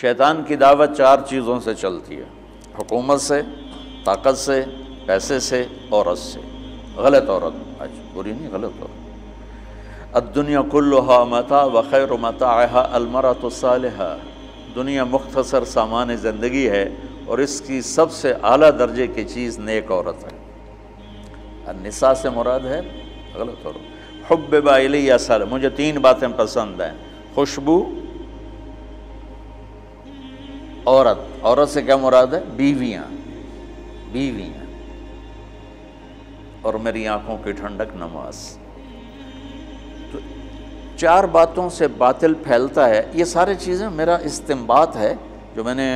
शैतान की दावत चार चीज़ों से चलती है। हुकूमत से, ताकत से, पैसे से, औरत से। गलत औरत, आज बुरी नहीं, गलत औरत। अदुनिया कुल्लहा मता व खैर मता अलमरा तो सालहा। दुनिया मुख्तसर सामान ज़िंदगी है और इसकी सबसे आला दर्जे की चीज़ नेक औरत है। निसा से मुराद है, गलत औरत। हब बाइलिया सर मुझे तीन बातें पसंद हैं। खुशबू औरत औरत से क्या मुराद है? बीवियाँ बीवियाँ। और मेरी आँखों की ठंडक नमाज़। तो चार बातों से बातिल फैलता है। ये सारी चीज़ें मेरा इस्तेमाल है, जो मैंने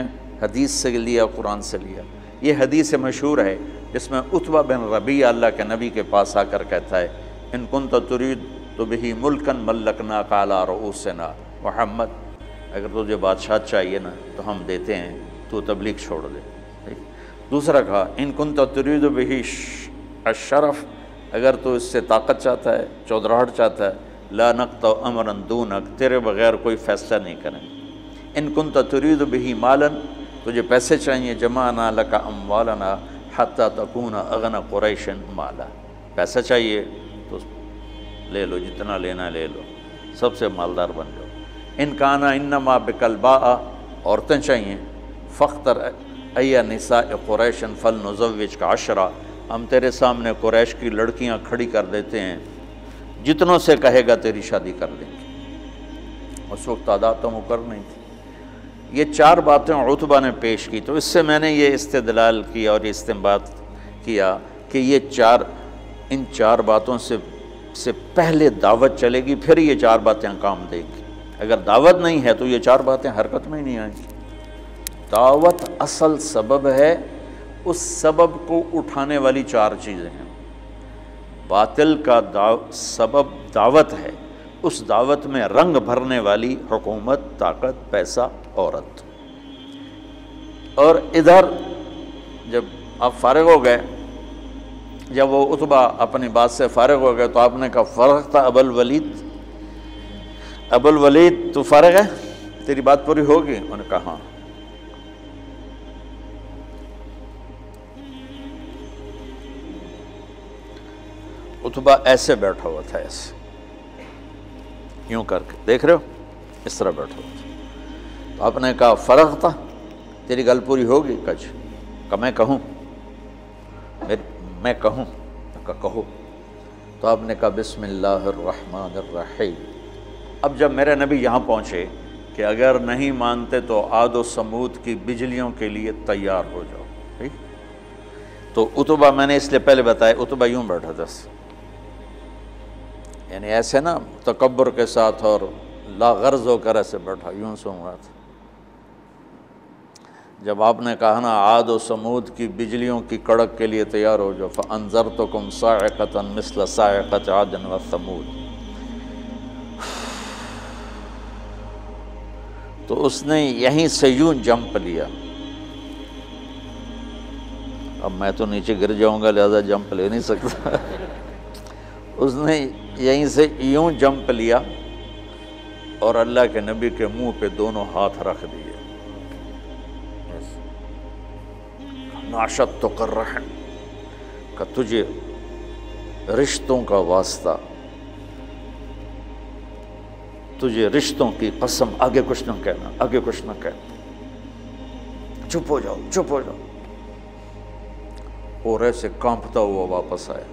हदीस से लिया, कुरान से लिया। ये हदीस मशहूर है, जिसमें उतबा बिन रबी, अल्लाह के नबी के पास आकर कहता है, इन कन तो तुरीद तो बही मुल्कन मल्लकना काला रऊसना, मोहम्मद। अगर तुझे बादशाह चाहिए ना तो हम देते हैं तो तबलीग छोड़ दे। दूसरा कहा, इन कन तो तुरीद बही अशरफ। अगर तो इससे ताकत चाहता है, चौधराहट चाहता है, ला नक तो अमरन दूनक, तेरे बगैर कोई फैसला नहीं करें इन कन तो तुरीद बही मालन, तुझे पैसे चाहिए जमा ना लका अम वालना हती तकून अगन क्रैशन माला। पैसा चाहिए तो ले लो, जितना लेना ले लो। सबसे मालदार बन जाओ। इन काना इन्नमा बेकलबा औरतें चाहिए। फ़ख्तर अया निसा क्रैशन फल नज़विज का अशरा। हम तेरे सामने कुरैश की लड़कियाँ खड़ी कर देते हैं। जितनों से कहेगा तेरी शादी कर देंगे। उस वक्त तादाद तो मुकर नहीं थी। ये चार बातें उतबा ने पेश की तो इससे मैंने ये इस्तदलाल किया और इस्तेमाल किया कि ये चार, इन चार बातों से से पहले दावत चलेगी, फिर ये चार बातें काम देगी। अगर दावत नहीं है तो ये चार बातें हरकत में ही नहीं आएँगी। दावत असल सबब है, उस सबब को उठाने वाली चार चीज़ें हैं। बातिल का दाव, सबब दावत है, उस दावत में रंग भरने वाली हुकूमत, ताकत, पैसा, औरत। और इधर जब आप फारग हो गए, जब वो उतबा अपनी बात से फारग हो गए तो आपने कहा फ़र्क था अबल वलीद। अबल वलीद, तू फ़र्क है? तेरी बात पूरी होगी, उन्होंने कहा। हाँ उतबा ऐसे बैठा हुआ था, ऐसे। यूँ करके। देख रहे हो? इस तरह बैठा हुआ था। तो आपने कहा, फ़र्क था? तेरी गल पूरी होगी कच का मैं कहूँ? मैं कहूँ, कहो। तो आपने कहा, बिस्मिल्लाहिर्रहमानिर्रहीम। अब जब मेरे नबी यहाँ पहुँचे कि अगर नहीं मानते तो आदो समूद की बिजलियों के लिए तैयार हो जाओ। ठीक? तो उतबा मैंने इसलिए पहले बताया, उतबा यूँ बैठा दस यानी ऐसे ना तकबर के साथ और लागर्ज होकर ऐसे बैठा, यूँ सुन रहा था जब आपने कहा ना, आद व समूद की बिजलियों की कड़क के लिए तैयार हो जाओ अनजर तो कुम साक़ता मिसल साक़त आदन व समूद। तो उसने यहीं से यूँ जंप लिया। अब मैं तो नीचे गिर जाऊँगा, लिहाजा जंप ले नहीं सकता। उसने यहीं से यूँ जंप लिया और अल्लाह के नबी के मुँह पे दोनों हाथ रख दिए। नाशत तो कर रहे का तुझे रिश्तों का वास्ता तुझे रिश्तों की कसम, आगे कुछ ना कहना, आगे कुछ ना कहना। चुप हो जाओ, चुप हो जाओ। और ऐसे कांपता हुआ वापस आया।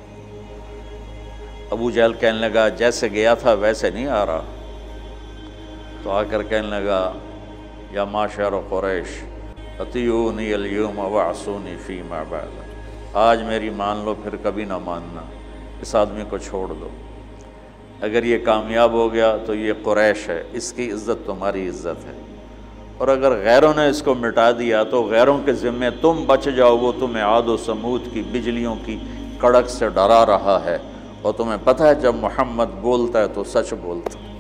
अबू जहल कहने लगा, जैसे गया था, वैसे नहीं आ रहा। तो आकर कहने लगा, या माशर क़ुरैश अतीनी अलयूम वासूनी आज मेरी मान लो, फिर कभी ना मानना। इस आदमी को छोड़ दो। अगर ये कामयाब हो गया तो ये क्रैश है, इसकी इज़्ज़त तुम्हारी इज़्ज़त है। और अगर गैरों ने इसको मिटा दिया तो गैरों के ज़िम्मे तुम बच जाओ, वो तुम्हें आद व समूद की, बिजलियों की कड़क से डरा रहा है। और तुम्हें पता है जब मोहम्मद बोलता है तो सच बोलता है।